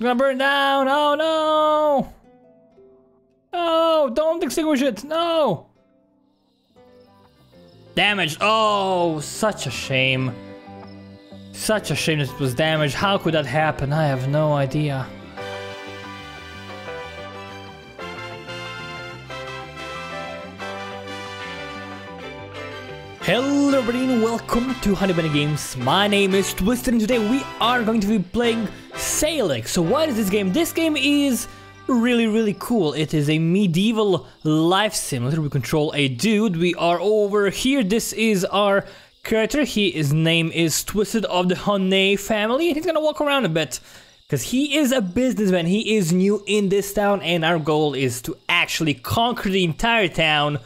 gonna burn down. Oh no! No! Don't extinguish it. No! Damage. Oh, such a shame. Such a shame that it was damaged. How could that happen? I have no idea. Hello everybody and welcome to Honey Bunny Games. My name is Twisted and today we are going to be playing Saelig. So what is this game? This game is really really cool. It is a medieval life simulator. We control a dude. We are over here. This is our character. He, his name is Twisted of the Honey family he's gonna walk around a bit. Because he is a businessman, he is new in this town and our goal is to actually conquer the entire town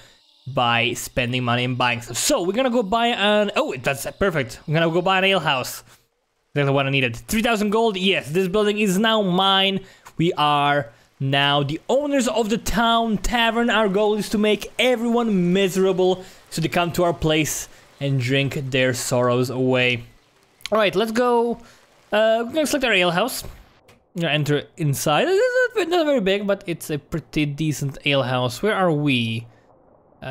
by spending money and buying stuff. So we're gonna go buy an, oh that's perfect. I'm gonna go buy an ale house. That's what I needed. 3000 gold, yes, this building is now mine. We are now the owners of the town tavern. Our goal is to make everyone miserable so they come to our place and drink their sorrows away. Alright, let's go. Uh, we're gonna select our ale house. I'm gonna enter inside. It's not very big, but it's a pretty decent ale house. Where are we? Uh,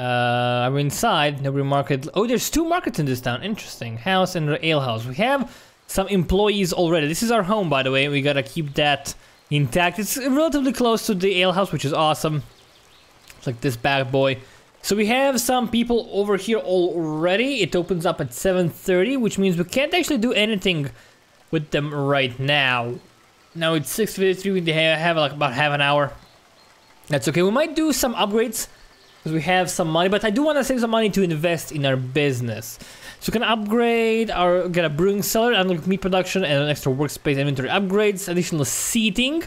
I'm inside. Nobody market. Oh, there's two markets in this town. Interesting. House and ale house. We have some employees already. This is our home, by the way. We gotta keep that intact. It's relatively close to the ale house, which is awesome. It's like this bad boy. So we have some people over here already. It opens up at 7.30, which means we can't actually do anything with them right now. Now it's 6.53, we have like about half an hour. That's okay. We might do some upgrades because we have some money, but I do want to save some money to invest in our business. So we can upgrade our, get a brewing cellar, unlock meat production, and an extra workspace inventory upgrades, additional seating,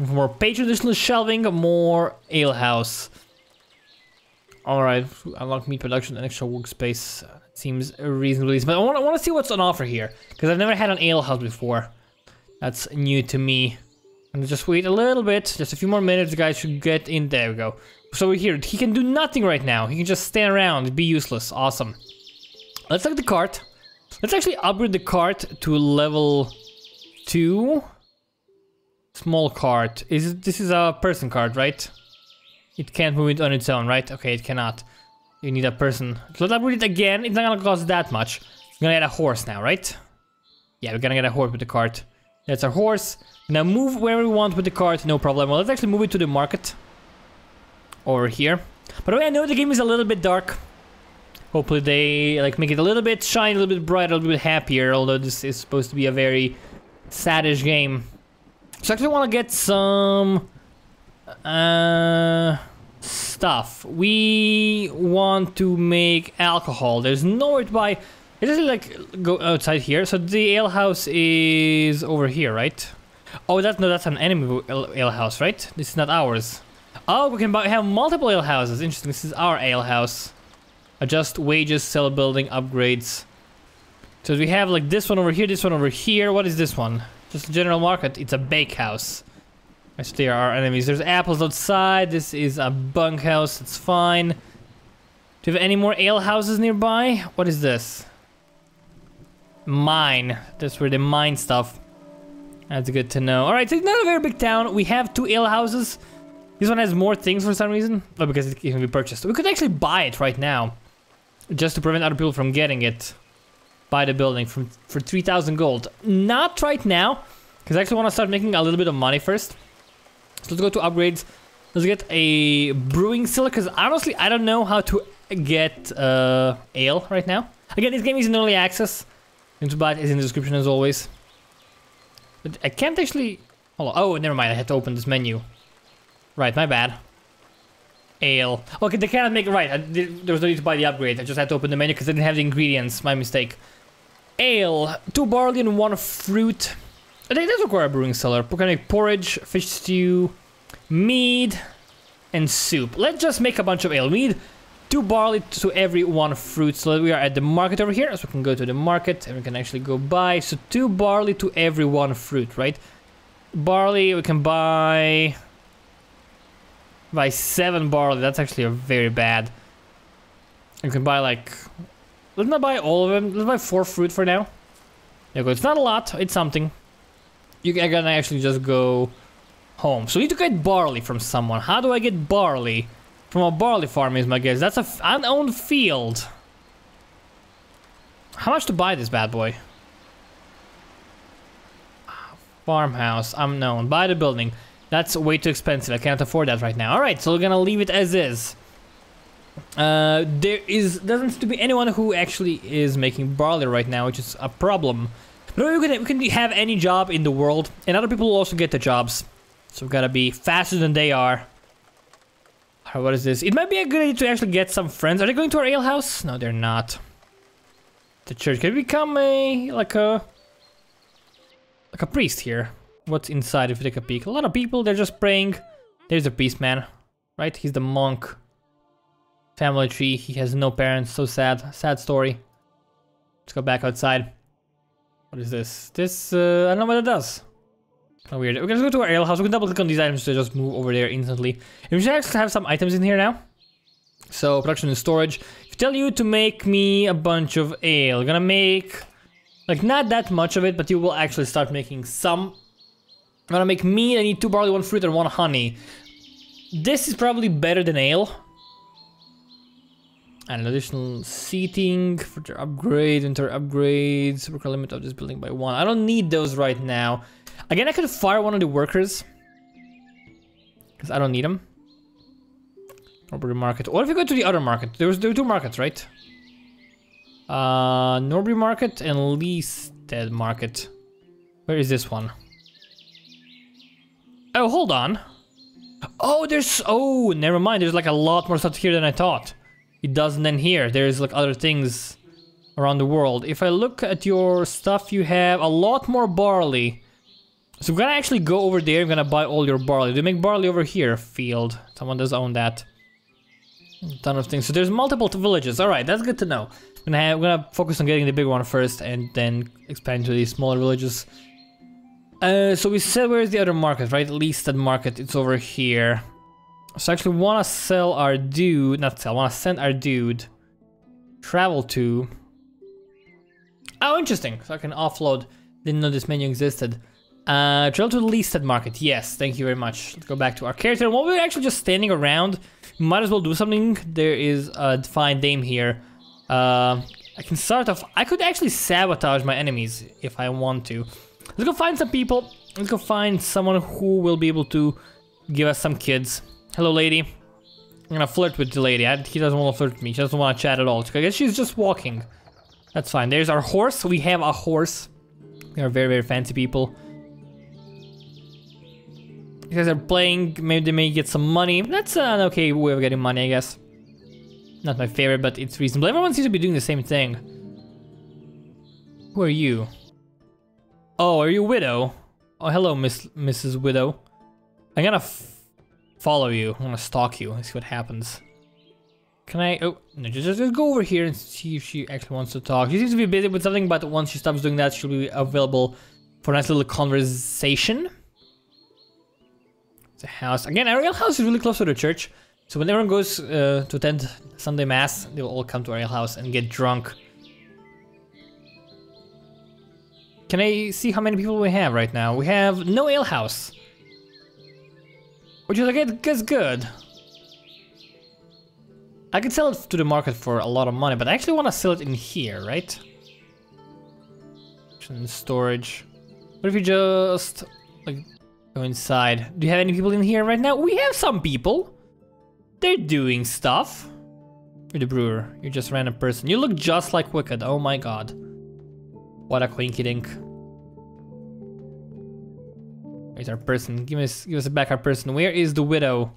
more patrons, additional shelving, more ale house. Alright, unlock meat production and extra workspace. Uh, seems reasonably easy, but I want, I want to see what's on offer here, because I've never had an ale house before. That's new to me. And just wait a little bit, just a few more minutes, guys should get in. There we go. So we're here. He can do nothing right now. He can just stand around, be useless. Awesome. Let's look at the cart. Let's actually upgrade the cart to level two. Small cart. Is this is a person cart, right? It can't move it on its own, right? Okay, it cannot. You need a person. So let's upgrade it again. It's not gonna cost that much. We're gonna get a horse now, right? Yeah, we're gonna get a horse with the cart. That's our horse. Now move where we want with the cart, no problem. Well, let's actually move it to the market. Over here. By the way, I know the game is a little bit dark. Hopefully they like make it a little bit shine, a little bit brighter, a little bit happier, although this is supposed to be a very sadish game. So I actually want to get some uh, stuff. We want to make alcohol. There's nowhere to buy. It doesn't like go outside here. So the ale house is over here, right? Oh, that's no, that's an enemy ale house, right? This is not ours. Oh, we can have multiple ale houses. Interesting. This is our ale house. Adjust wages, sell building, upgrades. So we have like this one over here, this one over here. What is this one? Just a general market. It's a bakehouse. I see there are enemies. There's apples outside. This is a bunkhouse. It's fine. Do you have any more ale houses nearby? What is this? Mine. That's where they mine stuff. That's good to know. All right, so it's not a very big town. We have two ale houses. This one has more things for some reason. Oh, because it can be purchased. We could actually buy it right now. Just to prevent other people from getting it. Buy the building from, for 3,000 gold. Not right now. Because I actually want to start making a little bit of money first. So let's go to upgrades. Let's get a brewing cellar. Because honestly, I don't know how to get uh, ale right now. Again, this game is in early access. Link to buy it is in the description as always. But I can't actually... Oh, oh, never mind. I had to open this menu. Right, my bad. Ale. Okay, they cannot make it right. I, there was no need to buy the upgrade. I just had to open the menu because I didn't have the ingredients. My mistake. Ale. Two barley and one fruit. Think does require a brewing cellar. We're gonna make porridge, fish stew, mead, and soup. Let's just make a bunch of ale. We need two barley to every one fruit. So we are at the market over here. So we can go to the market and we can actually go buy. So two barley to every one fruit, right? Barley, we can buy... Buy seven barley. That's actually a very bad. You can buy like... Let's not buy all of them. Let's buy four fruit for now. There you go. It's not a lot. It's something. you are gonna actually just go home. So we need to get barley from someone. How do I get barley? From a barley farm is my guess. That's a unowned field. How much to buy this bad boy? Farmhouse, unknown. Buy the building. That's way too expensive. I can't afford that right now. All right, so we're gonna leave it as is. Uh, there is doesn't seem to be anyone who actually is making barley right now, which is a problem. But we can, we can have any job in the world, and other people will also get the jobs. So we've gotta be faster than they are. What is this? It might be a good idea to actually get some friends. Are they going to our alehouse? No, they're not. The church can we become a like a like a priest here. What's inside if you take a peek? A lot of people, they're just praying. There's a priest man, right? He's the monk. Family tree, he has no parents, so sad. Sad story. Let's go back outside. What is this? This, uh, I don't know what it does. Kind of weird. We're gonna go to our ale house. We can double click on these items to just move over there instantly. And we should actually have some items in here now. So, production and storage. If you tell you to make me a bunch of ale, I'm gonna make, like, not that much of it, but you will actually start making some. I'm gonna make meat. I need two barley, one fruit, and one honey. This is probably better than ale. And an additional seating for the upgrade, enter upgrades, worker limit of this building by one. I don't need those right now. Again, I could fire one of the workers. Because I don't need them. Norbury Market. What if we go to the other market? There was there were two markets, right? Uh, Norbury Market and Leasted Market. Where is this one? Oh, hold on. Oh, there's... Oh, never mind. There's like a lot more stuff here than I thought. It doesn't end here. There's like other things around the world. If I look at your stuff, you have a lot more barley. So I'm gonna actually go over there. I'm gonna buy all your barley. They make barley over here, field. Someone does own that. A ton of things. So there's multiple villages. All right, that's good to know. I'm gonna, have, I'm gonna focus on getting the big one first and then expand to these smaller villages. Uh, so we said where's the other market, right? That market, it's over here. So actually wanna sell our dude, not sell, I wanna send our dude travel to. Oh, interesting. So I can offload. Didn't know this menu existed. Uh, travel to the listed market. Yes, thank you very much. Let's go back to our character. While we're actually just standing around, might as well do something. There is a fine name here. Uh, I can start off. I could actually sabotage my enemies if I want to. Let's go find some people. Let's go find someone who will be able to give us some kids. Hello, lady. I'm gonna flirt with the lady. I, he doesn't want to flirt with me. She doesn't want to chat at all. I guess she's just walking. That's fine. There's our horse. We have a horse. We are very, very fancy people. You guys are playing. Maybe they may get some money. That's an okay way of getting money, I guess. Not my favorite, but it's reasonable. Everyone seems to be doing the same thing. Who are you? Oh, are you a Widow? Oh, hello, Miss Mrs. Widow. I'm gonna follow you. I'm gonna stalk you and see what happens. Can I? Oh, no, just, just go over here and see if she actually wants to talk. She seems to be busy with something, but once she stops doing that, she'll be available for a nice little conversation. The house. Again, Ariel House is really close to the church. So when everyone goes uh, to attend Sunday Mass, they'll all come to Ariel House and get drunk. Can I see how many people we have right now? We have no alehouse. Which is, I guess, good. I could sell it to the market for a lot of money, but I actually want to sell it in here, right? Storage. What if you just like go inside? Do you have any people in here right now? We have some people. They're doing stuff. You're the brewer. You're just a random person. You look just like Wicked. Oh my god. What a quinky dink. Where's our person? Give us give us back our person. Where is the widow?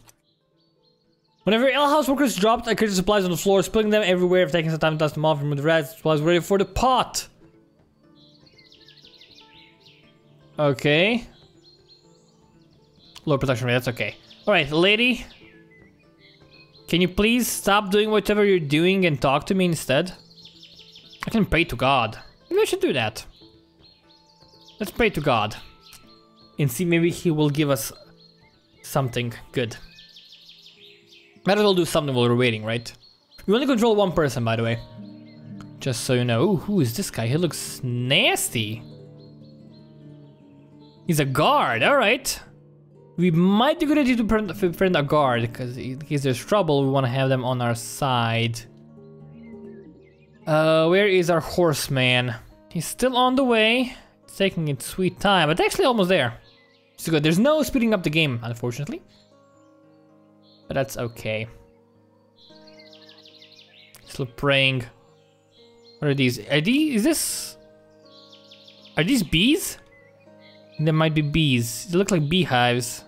Whenever alehouse workers dropped I created supplies on the floor, spilling them everywhere, taking some time to dust them off, remove the rats, supplies ready for the pot. Okay. Low protection rate, that's okay. Alright, lady. Can you please stop doing whatever you're doing and talk to me instead? I can pray to God. I should do that. Let's pray to God. And see maybe he will give us something good. Might as well do something while we're waiting, right? We only control one person, by the way. Just so you know. Ooh, who is this guy? He looks nasty. He's a guard, alright. We might be good to befriend a guard, because in case there's trouble, we want to have them on our side. Uh, where is our horseman? He's still on the way. Taking its sweet time, but actually almost there. So good. There's no speeding up the game, unfortunately. But that's okay. Still praying. What are these? Are these? Is this? Are these bees? There might be bees. They look like beehives.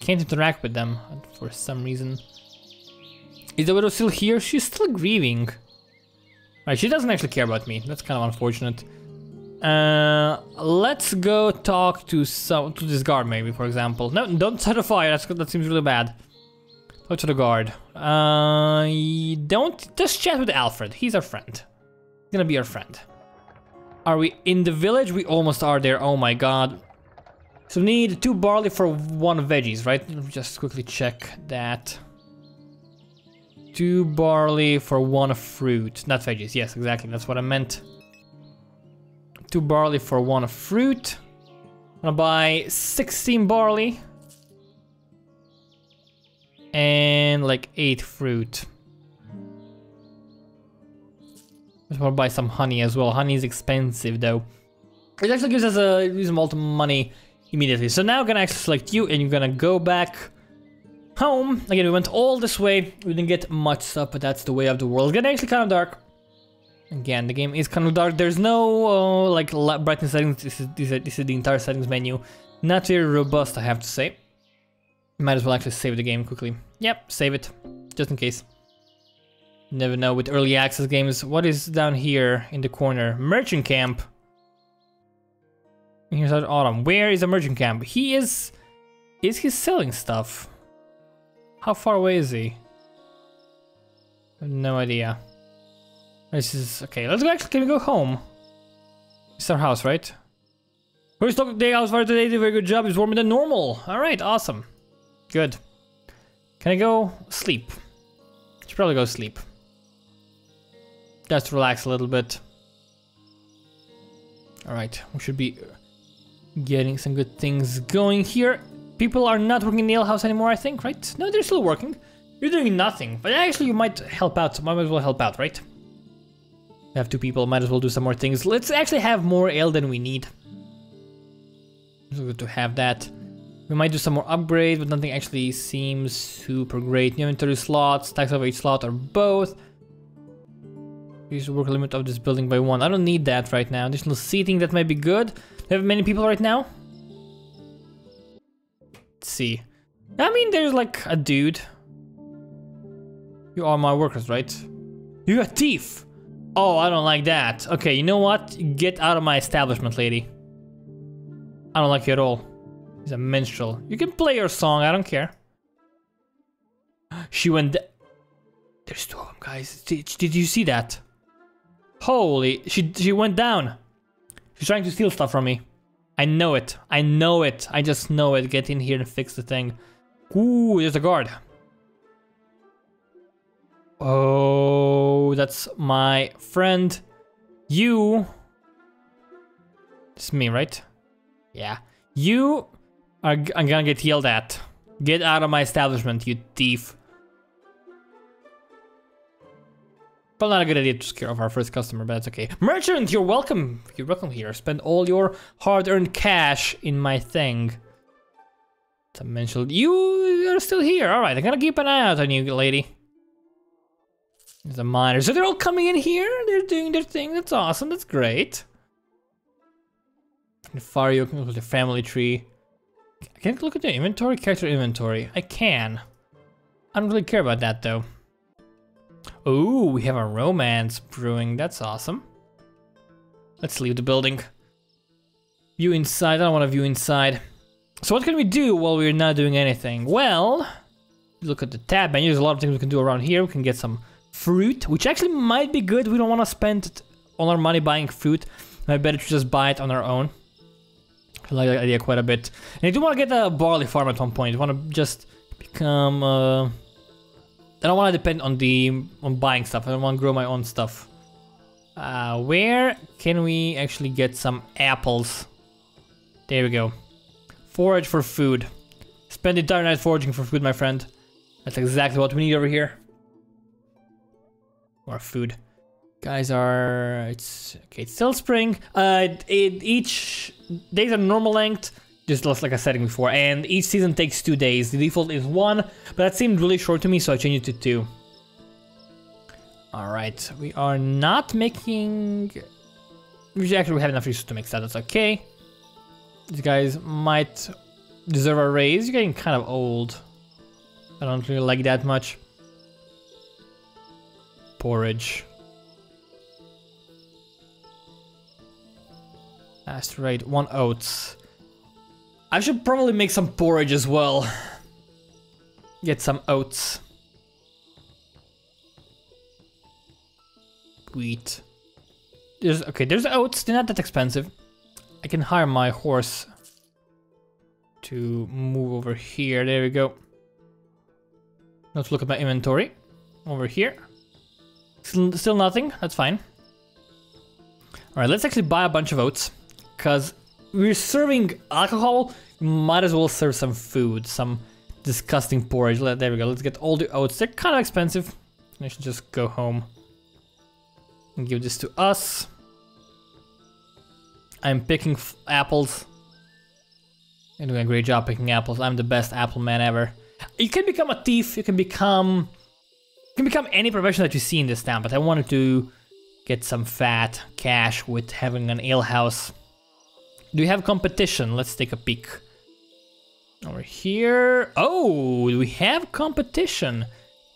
Can't interact with them for some reason. Is the widow still here? She's still grieving. Right, she doesn't actually care about me. That's kind of unfortunate. Uh, let's go talk to some to this guard maybe, for example. No, don't set a fire. That's that seems really bad. Talk to the guard. Uh, don't just chat with Alfred. He's our friend. He's gonna be our friend. Are we in the village? We almost are there. Oh my god. So we need two barley for one veggies, right? Just quickly check that. Two barley for one fruit. Not veggies. Yes, exactly. That's what I meant. Two barley for one fruit. I'm gonna buy 16 barley. And like 8 fruit. I want to buy some honey as well. Honey is expensive though. It actually gives us a reasonable amount of money immediately. So now I'm gonna actually select you and you're gonna go back home. Again, we went all this way. We didn't get much stuff, but that's the way of the world. It's getting actually kind of dark. Again, the game is kind of dark. There's no uh, like brightness settings. This is, this is, this is the entire settings menu. Not very robust, I have to say. Might as well actually save the game quickly. Yep, save it, just in case. Never know with early access games. What is down here in the corner? Merchant camp. Here's our Autumn. Where is the merchant camp? He is... Is he selling stuff? How far away is he? No idea. This is... Okay, let's go actually... Can we go home? It's our house, right? First look day house for today. Did a very good job. It's warmer than normal. Alright, awesome. Good. Can I go sleep? Should probably go sleep. Just relax a little bit. Alright, we should be getting some good things going here. People are not working in the ale house anymore, I think, right? No, they're still working. You're doing nothing, but actually you might help out. Might as well help out, right? We have two people, might as well do some more things. Let's actually have more ale than we need. It's good to have that. We might do some more upgrades, but nothing actually seems super great. New inventory slots, tax of each slot, or both. Use the work limit of this building by one. I don't need that right now. Additional seating, that might be good. You have many people right now? See. I mean, there's like a dude. You are my workers, right? You're a thief! Oh, I don't like that. Okay, you know what? Get out of my establishment, lady. I don't like you at all. He's a minstrel. You can play your song, I don't care. She went... There's two of them, guys. Did, did you see that? Holy, she, she went down. She's trying to steal stuff from me. I know it. I know it. I just know it. Get in here and fix the thing. Ooh, there's a guard. Oh, that's my friend. You. It's me, right? Yeah. You are I'm gonna get yelled at. Get out of my establishment, you thief. Probably not a good idea to scare off our first customer, but that's okay. Merchant, you're welcome. You're welcome here. Spend all your hard-earned cash in my thing. Dimensional. You are still here. All right, I'm gonna keep an eye out on you, lady. There's a miner. So they're all coming in here. They're doing their thing. That's awesome. That's great. Fario can look at the family tree. I can't look at the inventory, character inventory. I can. I don't really care about that though. Oh, we have a romance brewing. That's awesome. Let's leave the building. View inside. I don't want to view inside. So what can we do while we're not doing anything? Well, look at the tab menu. There's a lot of things we can do around here. We can get some fruit, which actually might be good. We don't want to spend all our money buying fruit. I better to just buy it on our own. I like that idea quite a bit. And I do want to get a barley farm at one point. I want to just become... Uh, I don't want to depend on the on buying stuff. I don't want to grow my own stuff. Uh, where can we actually get some apples? There we go. Forage for food. Spend the entire night foraging for food, my friend. That's exactly what we need over here. More food. Guys are it's okay. It's still spring. Uh, it, each days are normal length, just like I said before, and each season takes two days. The default is one, but that seemed really short to me, so I changed it to two. All right, we are not making. Actually we have enough resources to make that. That's okay. These guys might deserve a raise. You're getting kind of old. I don't really like that much. Porridge. Right, one oats. I should probably make some porridge as well. Get some oats. Wheat. There's okay, there's oats, they're not that expensive. I can hire my horse to move over here. There we go. Let's look at my inventory. Over here. Still, still nothing, that's fine. Alright, let's actually buy a bunch of oats because we're serving alcohol, might as well serve some food, some disgusting porridge. There we go, let's get all the oats. They're kind of expensive. I should just go home and give this to us. I'm picking apples. I'm doing a great job picking apples. I'm the best apple man ever. You can become a thief, you can become... You can become any profession that you see in this town, but I wanted to get some fat cash with having an ale house. Do we have competition? Let's take a peek. Over here. Oh, we have competition.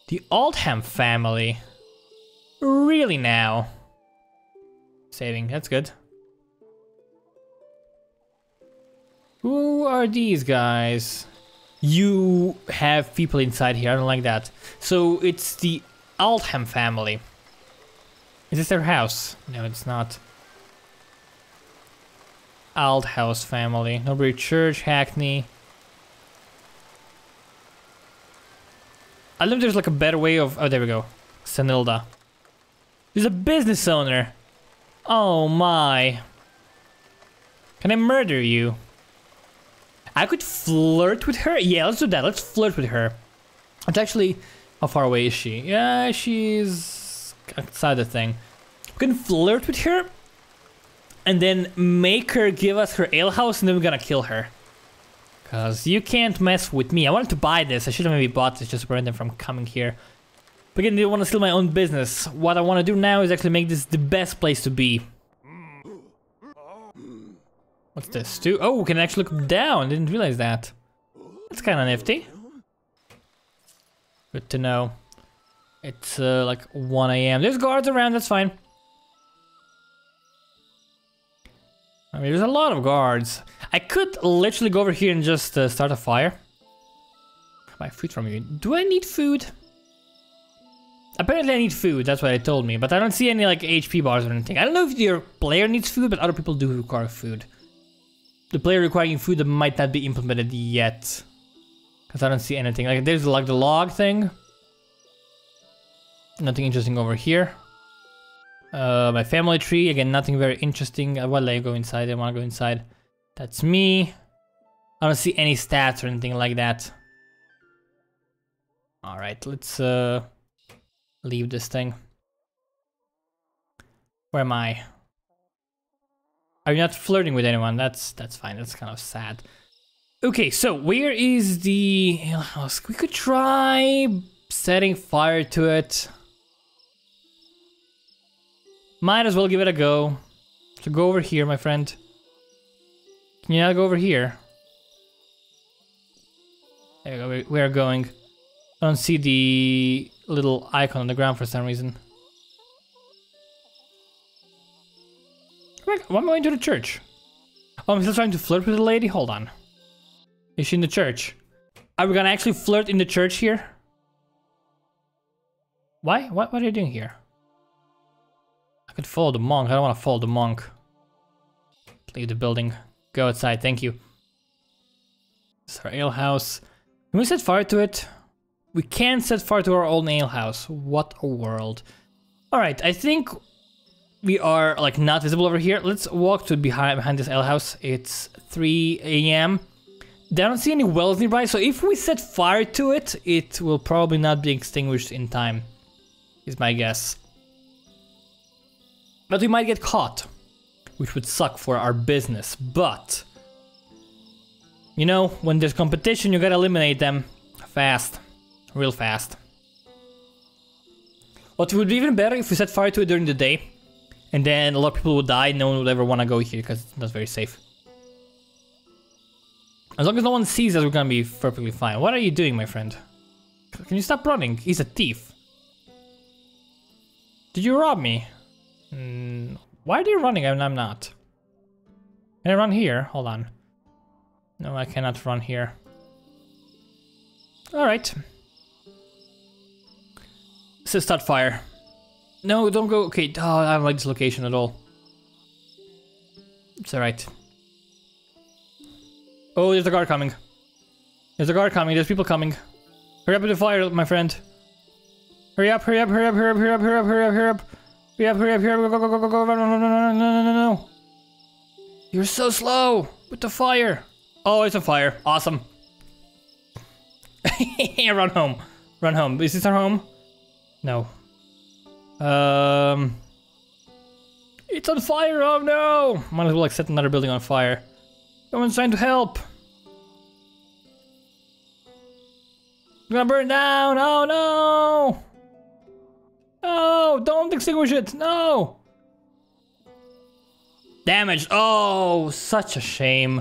The Altham family. Really now? Saving, that's good. Who are these guys? You have people inside here, I don't like that. So it's the Altham family. Is this their house? No, it's not. Aldhouse family. Norbury Church, Hackney. I think there's like a better way of... Oh, there we go. Senilda. He's a business owner. Oh my. Can I murder you? I could flirt with her? Yeah, let's do that. Let's flirt with her. It's actually... How far away is she? Yeah, she's outside the thing. We can flirt with her and then make her give us her alehouse and then we're gonna kill her. Cause you can't mess with me. I wanted to buy this. I should have maybe bought this just to prevent them from coming here. But again, they want to steal my own business. What I want to do now is actually make this the best place to be. What's this? Too? Oh, we can actually look down. Didn't realize that. That's kind of nifty. Good to know. It's uh, like 1 a.m. There's guards around, that's fine. I mean, there's a lot of guards. I could literally go over here and just uh, start a fire. Buy food from you. Do I need food? Apparently I need food, that's what they told me, but I don't see any like HP bars or anything. I don't know if your player needs food, but other people do require food. The player requiring food that might not be implemented yet. Because I don't see anything. Like there's like the log thing. Nothing interesting over here. Uh, my family tree, again, nothing very interesting. Uh, well, I go inside, I wanna go inside. That's me. I don't see any stats or anything like that. Alright, let's uh, leave this thing. Where am I? Are you not flirting with anyone? That's that's fine, that's kind of sad. Okay, so where is the? We could try setting fire to it. Might as well give it a go. So go over here, my friend. Can you not go over here? There we go, we are going. I don't see the little icon on the ground for some reason. Why am I going to the church? Oh, I'm still trying to flirt with the lady? Hold on. Is she in the church? Are we gonna actually flirt in the church here? Why? What, what are you doing here? Could follow the monk. I don't want to follow the monk. Leave the building. Go outside. Thank you. This is our ale house. Can we set fire to it? We can set fire to our own ale house. What a world. Alright, I think we are like not visible over here. Let's walk to behind behind this ale house. It's 3 a.m. I don't see any wells nearby, so if we set fire to it, it will probably not be extinguished in time. Is my guess. But we might get caught, which would suck for our business. But you know, when there's competition, you gotta eliminate them fast, real fast. What would be even better if we set fire to it during the day, and then a lot of people would die, no one would ever want to go here because it's not very safe. As long as no one sees us, we're gonna be perfectly fine. What are you doing, my friend? Can you stop running? He's a thief. Did you rob me? Mm, why are you running and I'm not? Can I run here? Hold on. No, I cannot run here. Alright. So start fire. No, don't go. Okay, oh, I don't like this location at all. It's alright. Oh, there's a guard coming. There's a guard coming. There's people coming. Hurry up with the fire, my friend. Hurry up, hurry up, hurry up, hurry up, hurry up, hurry up, hurry up, hurry up. Hurry up, hurry up, hurry up, go, go, go, go, go, run, run, run, run, no, no, no. You're so slow with the fire. Oh, it's a fire. Awesome. run home. Run home. Is this our home? No. Um. It's on fire. Oh no! Might as well like set another building on fire. No one's trying to help. It's gonna burn down. Oh no! No! Don't extinguish it. No! Damage. Oh, such a shame.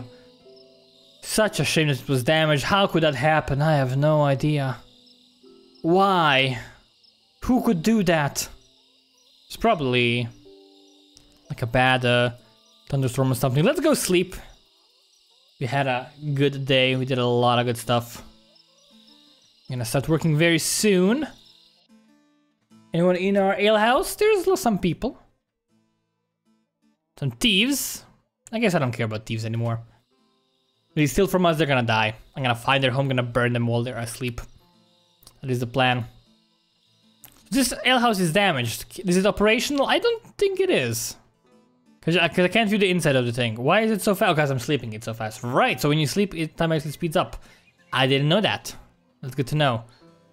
Such a shame that it was damaged. How could that happen? I have no idea. Why? Who could do that? It's probably like a bad uh, thunderstorm or something. Let's go sleep. We had a good day. We did a lot of good stuff. I'm gonna start working very soon. Anyone in our alehouse? There's some people. Some thieves. I guess I don't care about thieves anymore. They steal from us, they're gonna die. I'm gonna find their home, gonna burn them while they're asleep. That is the plan. This alehouse is damaged. Is it operational? I don't think it is. Because I, I, can't view the inside of the thing. Why is it so fast? Oh, because I'm sleeping it so fast. Right, so when you sleep, it time actually speeds up. I didn't know that. That's good to know.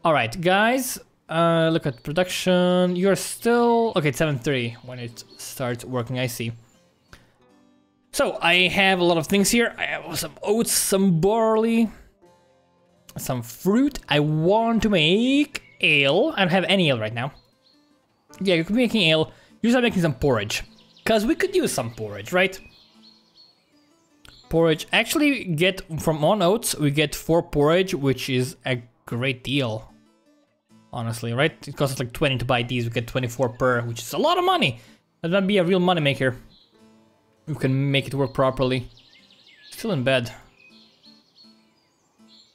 Alright, guys. Uh, look at production. You're still... Okay, 7.3 when it starts working, I see. So I have a lot of things here. I have some oats, some barley, some fruit. I want to make ale. I don't have any ale right now. Yeah, you could be making ale. You start making some porridge. Because we could use some porridge, right? Porridge. Actually, get from one oats, we get four porridge, which is a great deal. Honestly, right? It costs like 20 to buy these. We get 24 per, which is a lot of money. That might be a real money maker we can make it work properly. Still in bed.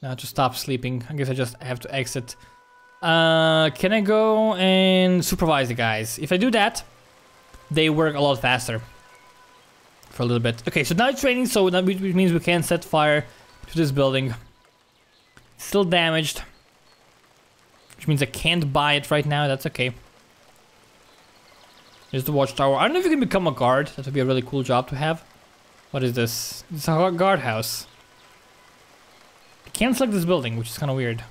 Now to stop sleeping. I guess I just have to exit. Uh, can I go and supervise the guys? If I do that, they work a lot faster. For a little bit. Okay, so now it's raining, so that means we can set fire to this building. Still damaged. Which means I can't buy it right now, that's okay. Here's the watchtower. I don't know if you can become a guard. That would be a really cool job to have. What is this? It's a guardhouse. I can't select this building, which is kind of weird.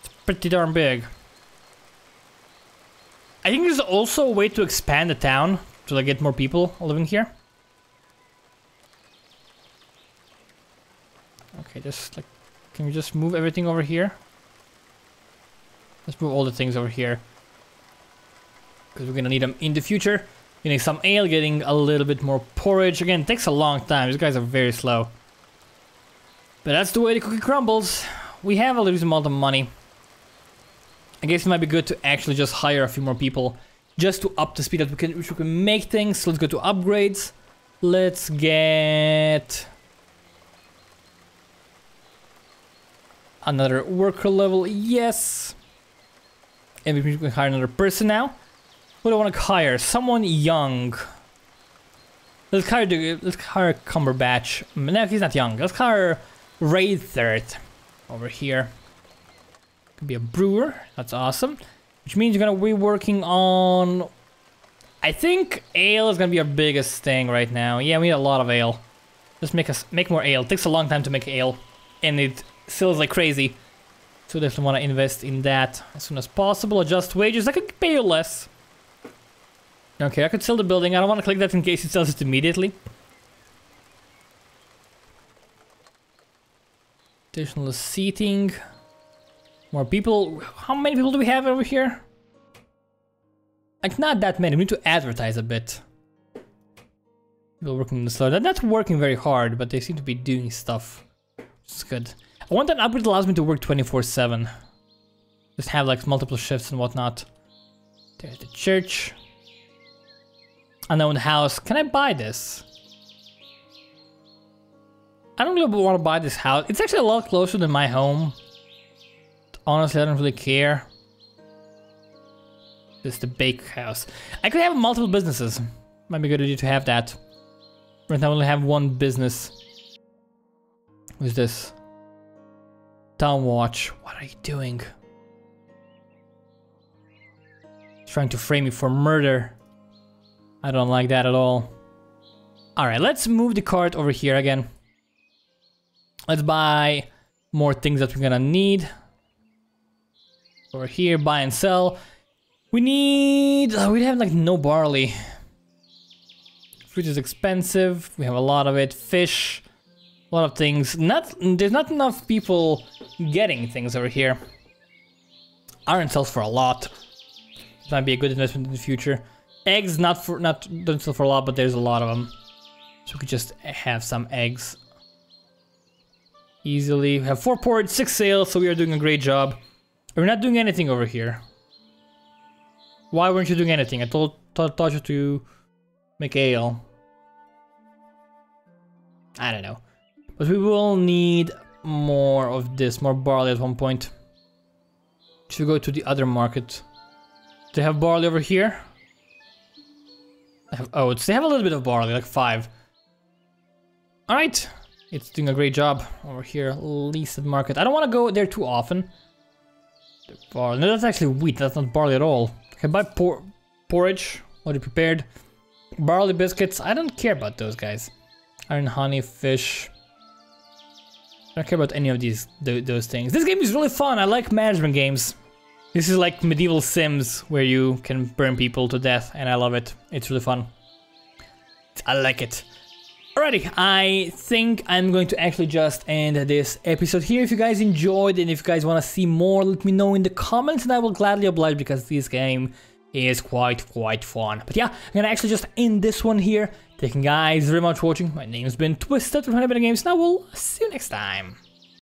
It's pretty darn big. I think there's also a way to expand the town to like get more people living here. Okay, just like, can we just move everything over here? Let's move all the things over here because we're gonna need them in the future. Getting some ale, getting a little bit more porridge. Again, takes a long time. These guys are very slow. But that's the way the cookie crumbles. We have a little amount of money. I guess it might be good to actually just hire a few more people just to up the speed that we can, which we can make things. So let's go to upgrades. Let's get another worker level. Yes. And we can hire another person now. Who do I want to hire? Someone young. Let's hire let's hire Cumberbatch. No, he's not young. Let's hire Third over here. Could be a brewer. That's awesome. Which means you're gonna be working on... I think ale is gonna be our biggest thing right now. Yeah, we need a lot of ale. Just make us make more ale. It takes a long time to make ale. And it sells like crazy. So definitely want to invest in that as soon as possible. Adjust wages. I could pay you less. Okay, I could sell the building. I don't want to click that in case it sells it immediately. Additional seating. More people. How many people do we have over here? Like, not that many. We need to advertise a bit. People working in the store. That's working very hard, but they seem to be doing stuff. It's good. I want an upgrade that allows me to work 24-7. Just have like multiple shifts and whatnot. There's the church. Unknown house. Can I buy this? I don't really want to buy this house. It's actually a lot closer than my home. Honestly, I don't really care. This is the bake house. I could have multiple businesses. Might be a good idea to have that. Right now I only have one business. Who's this? Town watch. What are you doing? Trying to frame me for murder. I don't like that at all. Alright, let's move the cart over here again. Let's buy more things that we're gonna need. Over here, buy and sell. We need... Uh, we have like no barley. Fruit is expensive. We have a lot of it. Fish. Lot of things. Not There's not enough people getting things over here. Iron sells for a lot. Might be a good investment in the future. Eggs, not for not don't sell for a lot, but there's a lot of them. So we could just have some eggs. Easily. We have four ports, six sales, so we are doing a great job. We're not doing anything over here. Why weren't you doing anything? I told, taught you to make ale. I don't know. But we will need more of this, more barley at one point. Should go to the other market. They have barley over here. They have oats. They have a little bit of barley, like five. Alright. It's doing a great job over here. Least market. I don't want to go there too often. Barley. No, that's actually wheat. That's not barley at all. Okay, buy por porridge. Already prepared. Barley biscuits. I don't care about those guys. Iron honey, fish. I don't care about any of these th those things. This game is really fun. I like management games. This is like medieval Sims where you can burn people to death, and I love it. It's really fun. I like it. Alrighty, I think I'm going to actually just end this episode here. If you guys enjoyed and if you guys want to see more, let me know in the comments and I will gladly oblige because this game is quite, quite fun. But yeah, I'm gonna actually just end this one here. Thank you guys very much for watching. My name's been Twisted from Honey Games and I will see you next time.